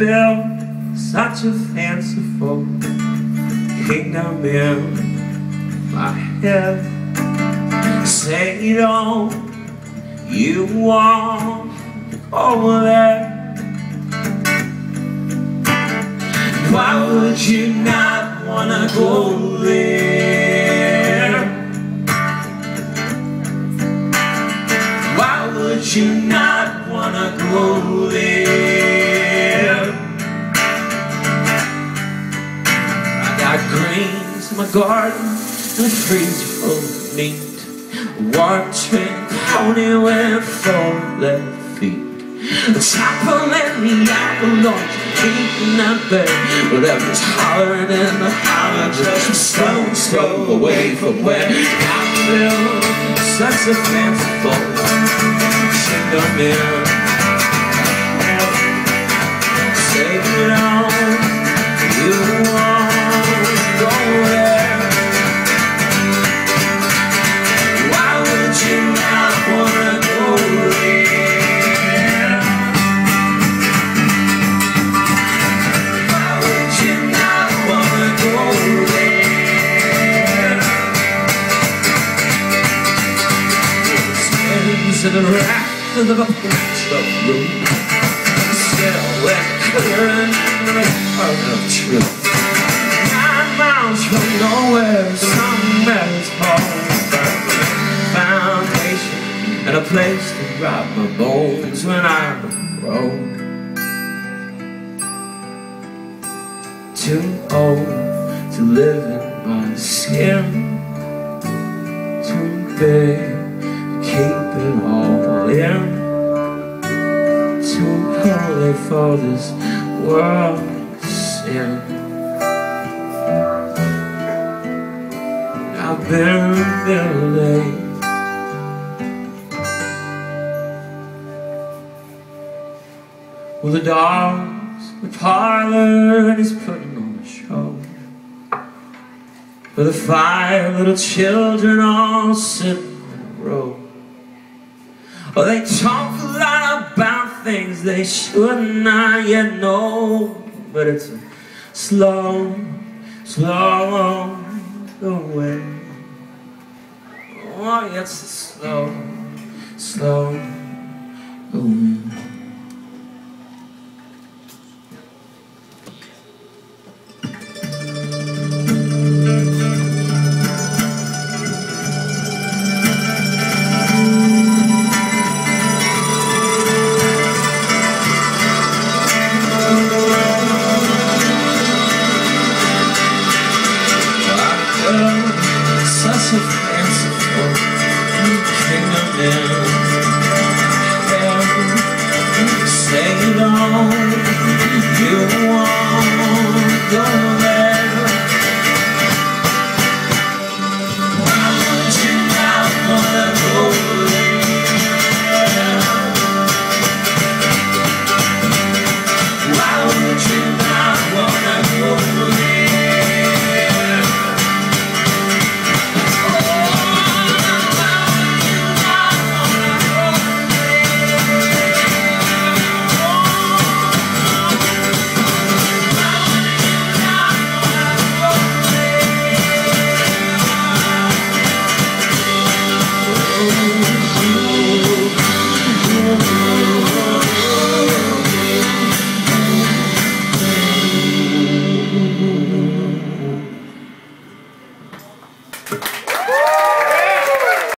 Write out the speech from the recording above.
built such a fanciful kingdom in my head. Say, don't you want over there? Why would you not wanna go there? Why would you not wanna go there? I greens my garden and a freezer full of meat. Watering pony with four left feet. The chopper and the apple orange keeping that bed Whatever's hollering in the holler Just slow, slow away from where I feel such a fanciful Kingdom in In the raft of the hotel room Silhouette clearing in oh, the heart of truth Nine miles from nowhere, somewhere's home Foundation and a place to drop my bones when I'm roll Too old to live in my skin. Too big for this world's sin I've been there late Well, the dogs, the parlor and is putting on a show. For the five little children all sitting in a row. Oh, they talk a lot things they should not yet know. But it's a slow, slow way. Oh, a slow, slow Such a fanciful kingdom